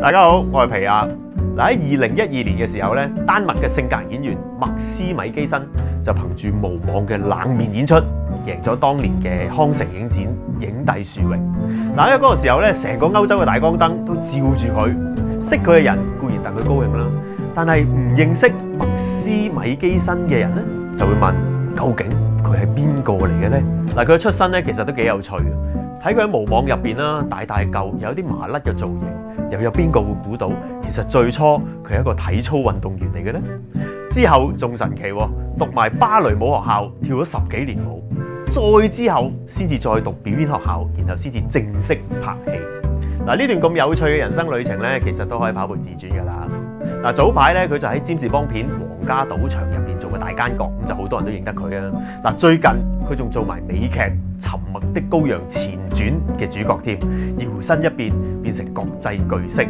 大家好，我係皮亚。嗱喺二零一二年嘅時候咧，丹麦嘅性格演員麥斯米基辛就憑住無望嘅冷面演出，贏咗當年嘅康城影展影帝殊榮。嗱喺嗰個時候咧，成個歐洲嘅大光燈都照住佢，識佢嘅人固然戥佢高兴啦，但係唔認識麥斯米基辛嘅人咧，就會問究竟佢係邊個嚟嘅咧？嗱，佢嘅出身咧其實都幾有趣。睇佢喺無網入邊啦，大大嚿，有啲麻甩嘅造型，又有邊個會估到其實最初佢係一個體操運動員嚟嘅呢？之後仲神奇喎，讀埋芭蕾舞學校，跳咗十幾年舞，再之後先至再讀表演學校，然後先至正式拍戲。嗱，呢段咁有趣嘅人生旅程咧，其實都可以跑步自傳㗎啦。嗱，早排咧佢就喺占士邦片《皇家賭場》入邊做個大奸角，咁就好多人都認得佢啊。嗱，最近佢仲做埋美劇《沉默的羔羊前傳》嘅主角添，搖身一變變成國際巨星。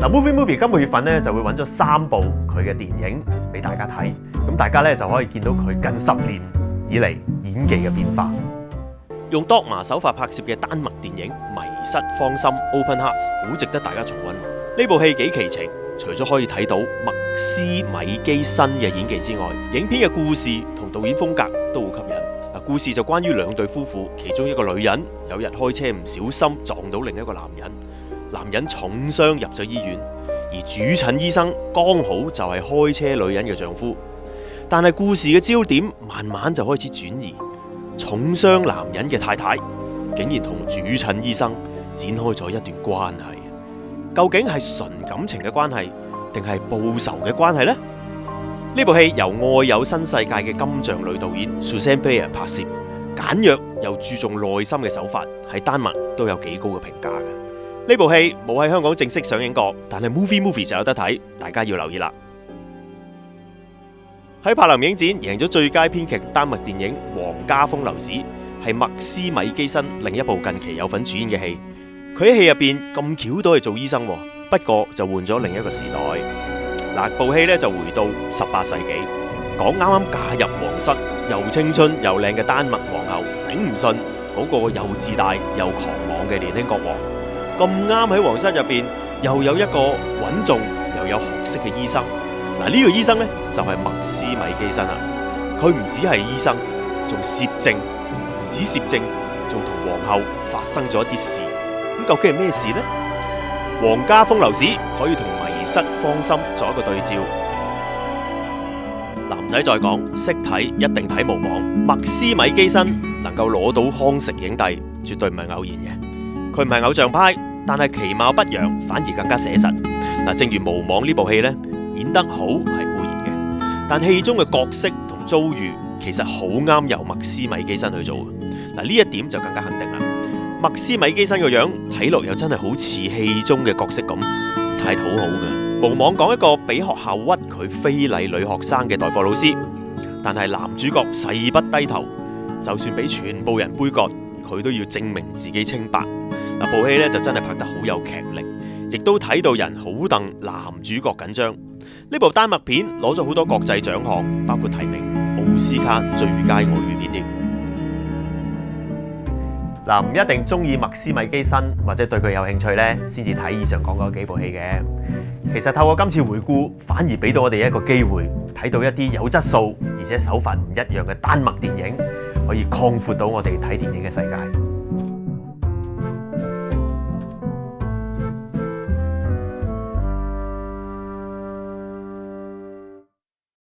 嗱，Movie Movie 今個月份咧就會揾咗三部佢嘅電影俾大家睇，咁大家咧就可以見到佢近十年以嚟演技嘅變化。用 Dogma 手法拍攝嘅丹麥電影《迷失芳心》（Open Hearts） 好值得大家重溫。呢部戲幾奇情，除咗可以睇到麦斯米基新嘅演技之外，影片嘅故事同导演风格都好吸引。嗱，故事就关于两对夫妇，其中一个女人有日开车唔小心撞到另一个男人，男人重伤入咗医院，而主诊医生刚好就系开车女人嘅丈夫。但系故事嘅焦点慢慢就开始转移。重伤男人嘅太太，竟然同主诊医生展开咗一段关系，究竟係純感情嘅關係，定係報仇嘅關係呢？呢部戲由愛有新世界嘅金像女導演 Susanne Bier 拍摄，簡約又注重內心嘅手法，喺丹麥都有幾高嘅評價嘅。呢部戲冇喺香港正式上映過，但係 Movie Movie 就有得睇，大家要留意啦。喺柏林影展贏咗最佳編劇丹麥電影《皇家風流史》，係麥斯米基森另一部近期有份主演嘅戲。佢喺戲入边咁巧都係做醫生，不過就換咗另一個時代。嗱，部戲咧就回到十八世紀，講啱啱嫁入皇室又青春又靚嘅丹麥皇后頂唔順嗰個又自大又狂妄嘅年輕國王，咁啱喺皇室入边又有一個穩重又有學識嘅醫生。嗱，呢個醫生呢，就係麥斯米基辛啊！佢唔止係醫生，仲攝政，唔止攝政，仲同皇后發生咗一啲事。咁究竟係咩事呢？皇家風流史可以同迷失芳心作一個對照。男仔再講，識睇一定睇無網。麥斯米基辛能夠攞到康城影帝，絕對唔係偶然嘅。佢唔係偶像派，但係其貌不揚，反而更加寫實。嗱，正如無網呢部戲呢。演得好係固然嘅，但戏中嘅角色同遭遇其實好啱由麥斯米基辛去做。嗱，呢一點就更加肯定啦。麥斯米基辛個樣睇落又真係好似戲中嘅角色咁，太討好嘅。無網講一個俾學校屈佢非禮女學生嘅代課老師，但係男主角誓不低頭，就算俾全部人杯葛，佢都要證明自己清白。嗱，部戲呢就真係拍得好有劇力，亦都睇到人好戥男主角緊張。呢部丹麦片攞咗好多國際獎項，包括提名奧斯卡最佳外語片添。嗱，唔一定中意麥斯米基辛或者對佢有興趣咧，先至睇以上講嗰幾部戲嘅。其實透過今次回顧，反而俾到我哋一個機會，睇到一啲有質素而且手法唔一樣嘅丹麥電影，可以擴闊到我哋睇電影嘅世界。